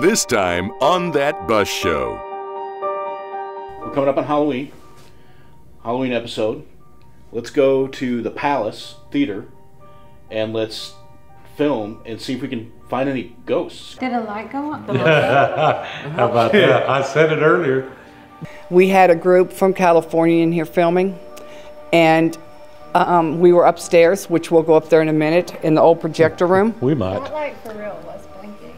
This time on That Bus Show. We're coming up on Halloween. Halloween episode. Let's go to the Palace Theater and let's film and see if we can find any ghosts. Did a light go on? How about that? I said it earlier. We had a group from California in here filming, and um, we were upstairs, which we'll go up there in a minute, in the old projector room. We might. That light for real was blinking.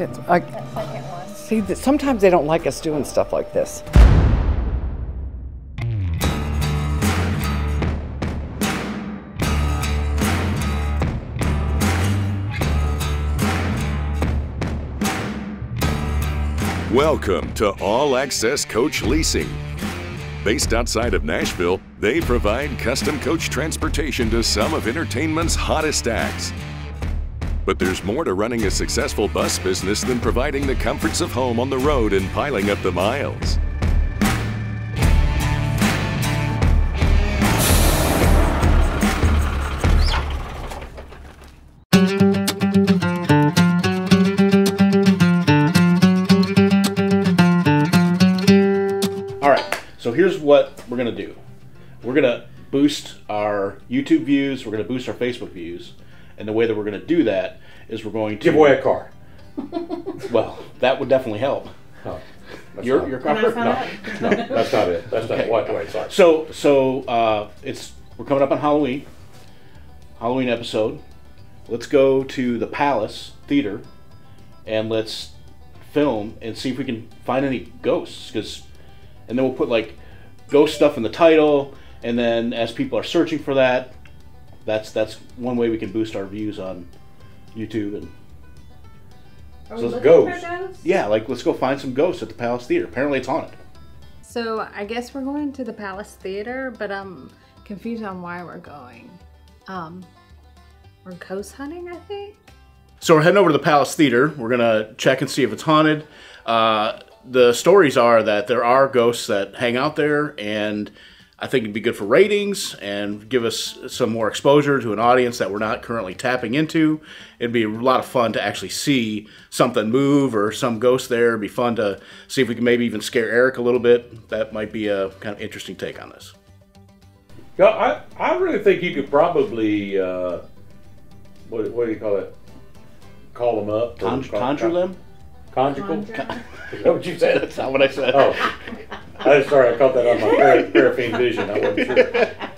I- see, that sometimes they don't like us doing stuff like this. Welcome to All Access Coach Leasing. Based outside of Nashville, they provide custom coach transportation to some of entertainment's hottest acts. But there's more to running a successful bus business than providing the comforts of home on the road and piling up the miles. All right, so here's what we're gonna do. We're gonna boost our YouTube views. We're gonna boost our Facebook views, and the way that we're gonna do that is we're going to Give away a car. Well, that would definitely help. Oh, that's Your not- your car. no, no, that's not it. That's not Okay. what. Wait, sorry. So so uh, it's we're coming up on Halloween. Halloween episode. Let's go to the Palace Theater and let's film and see if we can find any ghosts. Because and then we'll put like ghost stuff in the title, and then as people are searching for that, that's that's one way we can boost our views on YouTube and Are So we ghosts. for ghosts? yeah, like let's go find some ghosts at the Palace Theater. Apparently it's haunted. So I guess we're going to the Palace Theater, but I'm confused on why we're going. Um, we're ghost hunting, I think. So we're heading over to the Palace Theater. We're gonna check and see if it's haunted. Uh, the stories are that there are ghosts that hang out there, and I think it'd be good for ratings and give us some more exposure to an audience that we're not currently tapping into. It'd be a lot of fun to actually see something move or some ghost there. It'd be fun to see if we can maybe even scare Eric a little bit. That might be a kind of interesting take on this. Yeah, I, I really think you could probably uh, what, what do you call it? Call them up. or Conjure, call- conjure them? Conjugal. Conjure. Is that what you said? That's not what I said. Oh, I sorry. I caught that on my para- paraffin vision. I wasn't sure.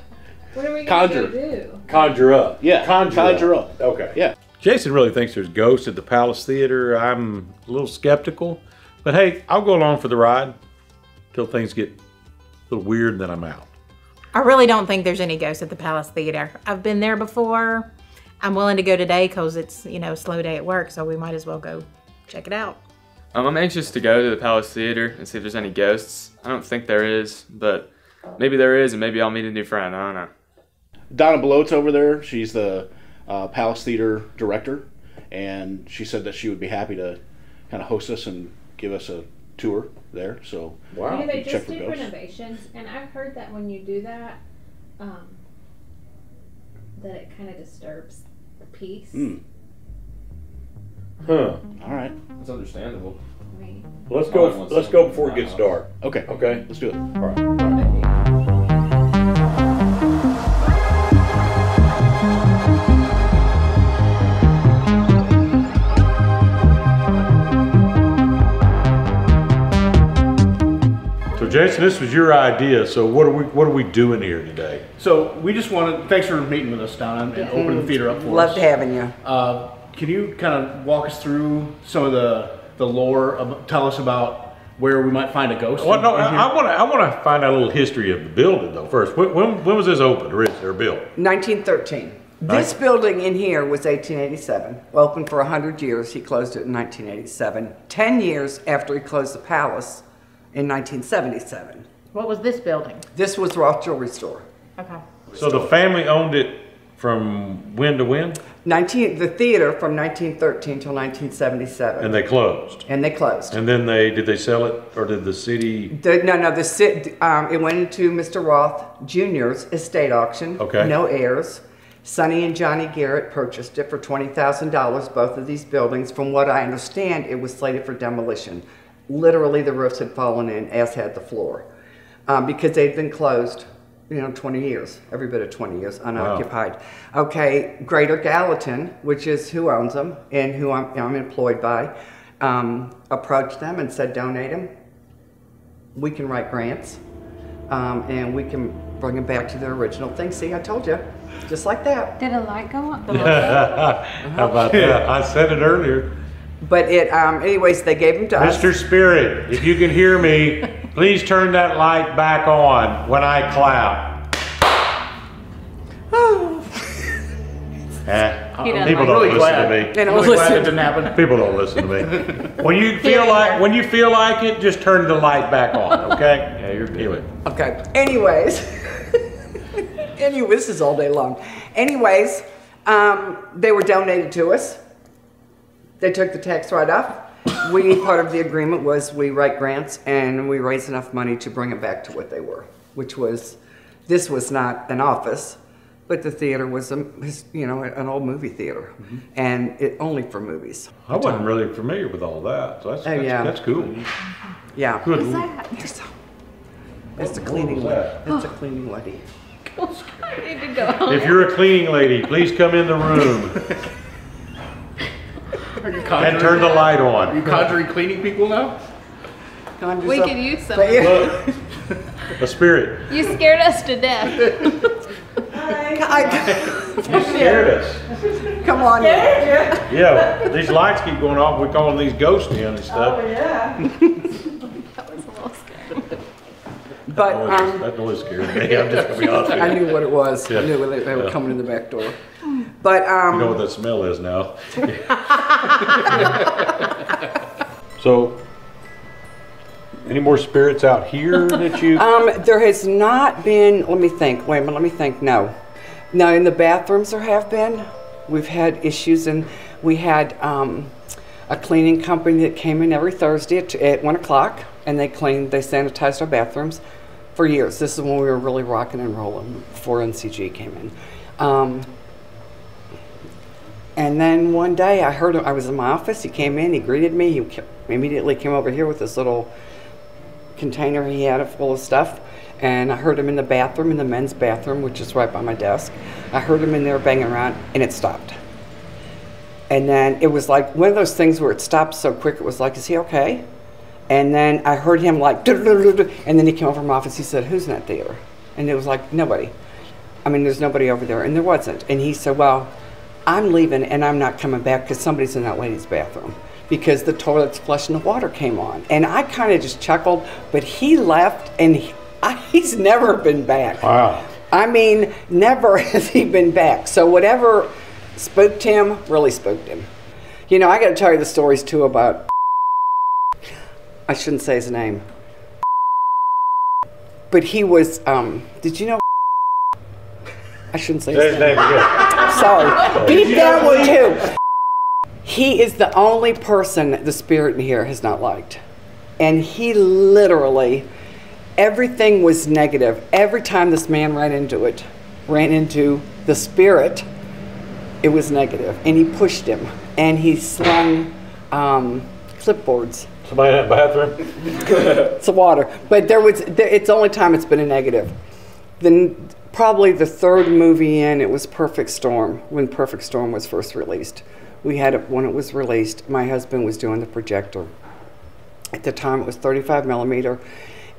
What are we Conjure. going to do? Conjure up. Yeah, Conjure, conjure up. up. Okay. Yeah. Jason really thinks there's ghosts at the Palace Theater. I'm a little skeptical, but hey, I'll go along for the ride till things get a little weird, and then I'm out. I really don't think there's any ghosts at the Palace Theater. I've been there before. I'm willing to go today because it's, you know, a slow day at work, so we might as well go check it out. Um, I'm anxious to go to the Palace Theater and see if there's any ghosts. I don't think there is, but maybe there is, and maybe I'll meet a new friend. I don't know. Donna Belote's over there. She's the uh, Palace Theater director, and she said that she would be happy to kind of host us and give us a tour there. So Wow. Maybe they check just for do ghosts. renovations, and I've heard that when you do that, um, that it kind of disturbs the peace. Hmm. Huh. all right, That's understandable. I Let's go. Let's go before it gets dark. okay, Okay. let's do it. All right. So Jason, this was your idea. So what are we what are we doing here today? So we just wanted. Thanks for meeting with us, Donna, and opening the theater up for Loved us. having you. Uh, can you kind of walk us through some of the the lore? Of, tell us about where we might find a ghost. Well, no, in- in? I want to I want to find out a little history of the building though. First, when when, when was this opened or is or built? 1913. This Right. building in here was 1887. Open for 100 years. He closed it in 1987. 10 years after he closed the palace in 1977. What was this building? This was Roth Jewelry Store. Okay. So the family owned it from when to when, 19, the theater from 1913 till 1977. and they closed. And they closed. And then they did they sell it or did the city? The, no, no, the um, it went into Mr. Roth Jr.'s estate auction. Okay. No heirs. Sonny and Johnny Garrett purchased it for $20,000, both of these buildings. From what I understand, it was slated for demolition. Literally, the roofs had fallen in, as had the floor, um, because they'd been closed, you know, 20 years, every bit of 20 years, unoccupied. Okay, Greater Gallatin, which is who owns them and who I'm, I'm employed by, um, approached them and said, donate them. We can write grants um, and we can bring them back to their original thing. See, I told you, just like that. Did a light go on? How about that? I said it earlier. But it, um, anyways, they gave them to us. Mr. Spirit, if you can hear me, please turn that light back on when I clap. Eh, He people don't really listen glad. to me. They don't Really glad it didn't happen. People don't listen to me. When you feel like when you feel like it, just turn the light back on. Okay? Yeah, you're anyway. Okay. Anyways, anyway, this is all day long. Anyways, um, they were donated to us. They took the tax write-off. We part of the agreement was we write grants and we raise enough money to bring it back to what they were, which was this was not an office, but the theater was a you know an old movie theater, mm-hmm. and it only for movies. I wasn't really familiar with all that, so that's Oh, that's, yeah. that's cool. Yeah. Good. What's that? There's a- It's a cleaning lady. that? It's a cleaning lady. I need to go. If you're a cleaning lady, please come in the room Are you and turn the light on. you conjuring cleaning people now? Conjures We up- could use some. But of yeah. A spirit. You scared us to death. I- You scared us. Come on. in. Yeah, these lights keep going off. We're calling these ghosts in and stuff. Oh, yeah. that was a little scary. But That noise- um, that noise scared me. I'm just gonna be honest I knew what it was. I knew they, they were Yeah. coming in the back door. But um, You know what that smell is now. So, any more spirits out here that you? um, there has not been. Let me think. Wait a minute. Let me think. No, no. In the bathrooms there have been. We've had issues, and we had um, a cleaning company that came in every Thursday at, at one o'clock, and they cleaned. They sanitized our bathrooms for years. This is when we were really rocking and rolling before NCG came in. Um, And then one day I heard him, I was in my office, he came in, he greeted me, he immediately came over here with this little container he had full of stuff. And I heard him in the bathroom, in the men's bathroom, which is right by my desk. I heard him in there banging around and it stopped. And then it was like one of those things where it stopped so quick, it was like, is he okay? And then I heard him like, and then he came over from my office, he said, who's in that theater? And it was like, nobody. I mean, there's nobody over there. And there wasn't. And he said, well, I'm leaving and I'm not coming back because somebody's in that lady's bathroom because the toilet's flushing the water came on. And I kind of just chuckled, but he left and he, I, he's never been back. Wow. I mean, never has he been back. So whatever spooked him really spooked him. You know, I got to tell you the stories too about. I shouldn't say his name, but he was. Um, did you know? I shouldn't say his his name. name again. Sorry, beat that one too. He is the only person the spirit in here has not liked, and he literally everything was negative. Every time this man ran into it, ran into the spirit, it was negative. And he pushed him. And he slung um, clipboards. Somebody in that bathroom? It's the water. But there was, there, it's the only time it's been a negative. Then probably the third movie in, it was Perfect Storm, when Perfect Storm was first released. We had it when it was released. My husband was doing the projector. At the time, it was 35 millimeter.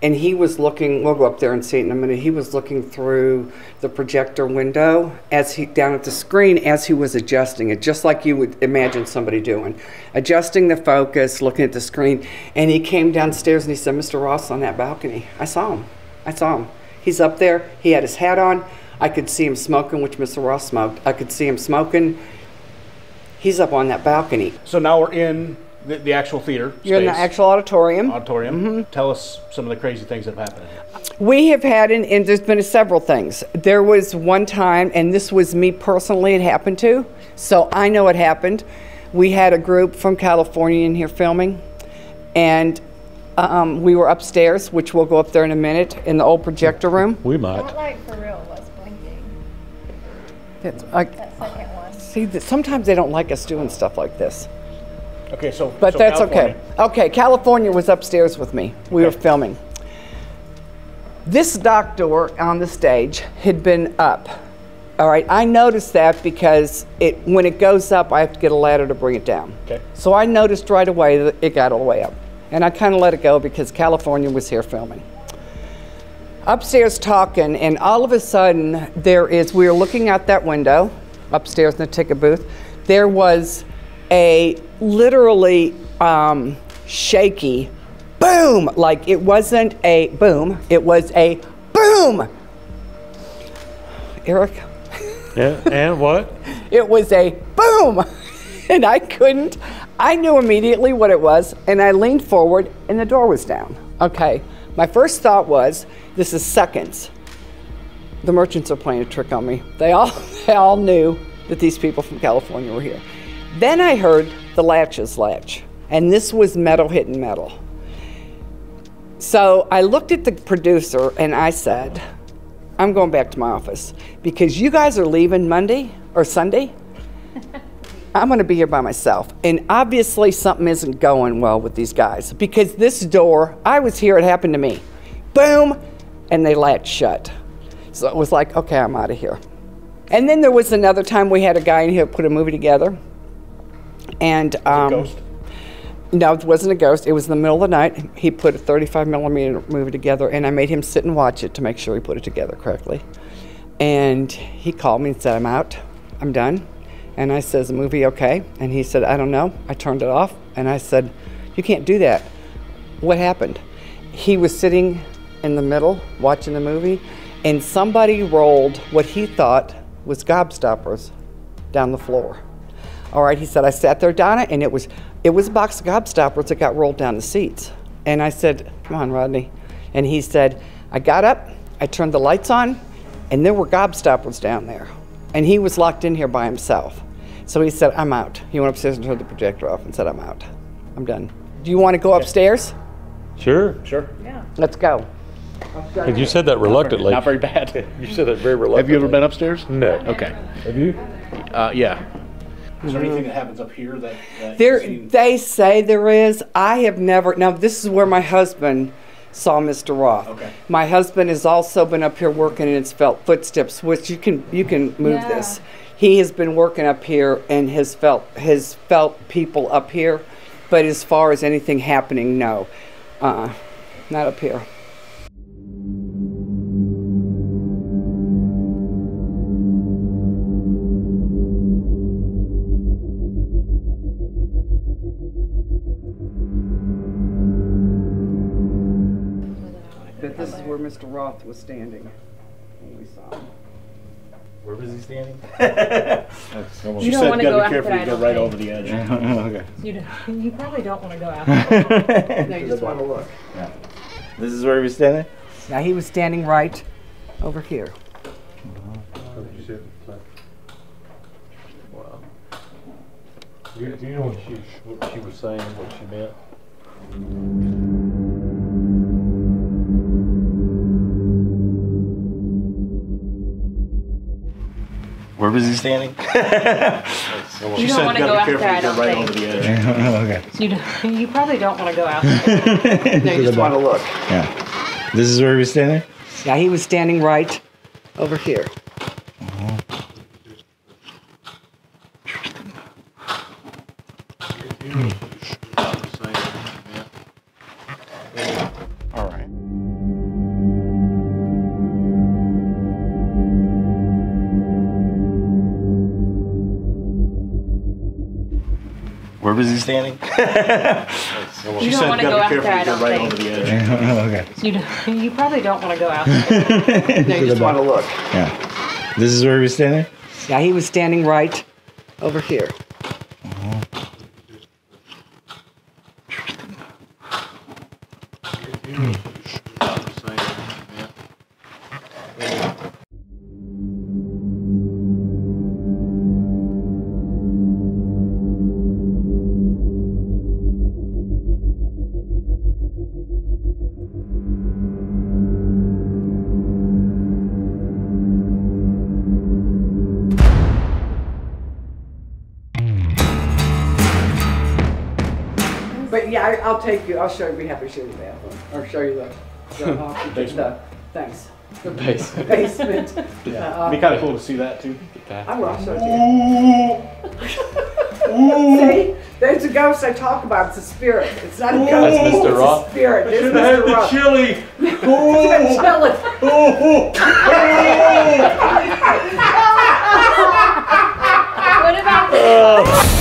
And he was looking, we'll go up there and see it in a minute. He was looking through the projector window as he, down at the screen as he was adjusting it, just like you would imagine somebody doing. Adjusting the focus, looking at the screen. And he came downstairs and he said, Mr. Roth on that balcony. I saw him. I saw him. He's up there. He had his hat on. I could see him smoking, which Mr. Roth smoked. I could see him smoking. He's up on that balcony. So now we're in the, the actual theater. You're in the actual auditorium. auditorium. Mm-hmm. Tell us some of the crazy things that have happened. We have had, and, and there's been several things. There was one time, and this was me personally, it happened to, so I know it happened. We had a group from California in here filming, and um, we were upstairs, which we'll go up there in a minute, in the old projector room. We might. That light for real was blinking. That's, I, see, th- sometimes they don't like us doing stuff like this. Okay, so But so that's California. okay. Okay, California was upstairs with me. We were filming. This doctor on the stage had been up. All right, I noticed that because it when it goes up, I have to get a ladder to bring it down. Okay. So I noticed right away that it got all the way up. And I kind of let it go because California was here filming. Upstairs talking, and all of a sudden, there is, we were looking out that window upstairs in the ticket booth. There was a literally um, shaky boom. Like it wasn't a boom, it was a boom. Eric? Yeah, and what? It was a boom. And I couldn't, I knew immediately what it was, and I leaned forward, and the door was down. Okay. My first thought was, this is seconds. The merchants are playing a trick on me. They all, they all knew that these people from California were here. Then I heard the latches latch, and this was metal hitting metal. So I looked at the producer and I said, I'm going back to my office because you guys are leaving Monday or Sunday. I'm going to be here by myself. And obviously, something isn't going well with these guys because this door, I was here, it happened to me. Boom, and they latched shut. So it was like, okay, I'm out of here. And then there was another time we had a guy in here put a movie together. And um, Ghost. no, it wasn't a ghost. It was in the middle of the night. He put a 35 millimeter movie together, and I made him sit and watch it to make sure he put it together correctly. And he called me and said, I'm out. I'm done. And I says, the movie okay? And he said, I don't know. I turned it off. And I said, you can't do that. What happened? He was sitting in the middle watching the movie, and somebody rolled what he thought was gobstoppers down the floor. All right, he said, I sat there, Donna, and it was it was a box of gobstoppers that got rolled down the seats. And I said, Come on, Rodney. And he said, I got up, I turned the lights on, and there were gobstoppers down there. And he was locked in here by himself. So he said, I'm out. He went upstairs and turned the projector off and said, I'm out. I'm done. Do you want to go upstairs? Sure. Sure. Yeah. Let's go. And you said that reluctantly. Not very bad. You said that very reluctantly. Have you ever been upstairs? No. Okay. Have you? Uh, yeah. Is there anything that happens up here that, that There, you've seen? they say there is. I have never. Now, this is where my husband saw Mr. Roth. Okay. My husband has also been up here working and it's felt footsteps, which you can you can move Yeah. this. He has been working up here and has felt has felt people up here, but as far as anything happening, no, uh, not up here. Standing when we saw him. Where was he standing? She You don't said, wanna gotta go be out careful, you I go don't right think. over the edge. okay. You, don't, you probably don't want to go out there. No, you just want to look. This is where he was standing? Now he was standing right over here. Wow. Do you, do you know what she, what she was saying, what she meant? Where was he standing? You don't want to go out there, I don't right over think. the edge. okay. You, don't, you probably don't want to go out there. No, you just want to look. Yeah. This is where he was standing? Yeah, he was standing right over here. Where was he standing? You She don't said, want to go gotta out be there, I careful, you go don't right think. over the edge. okay. You, don't, you probably don't want to go out there. No, you just want to look. Yeah. This is where he was standing? Yeah, he was standing right over here. take you. I'll show you. We to show you the bathroom or show you the, the, uh, the thanks. The basement. basement. Yeah. Uh, It'd be kind of cool to see that too. I will. Show you. See, there's a ghost I talk about. It's a spirit. It's not a ghost. That's Mr. Roth. It's a spirit. I should have had the chili. Oh. chili. what about this? Oh.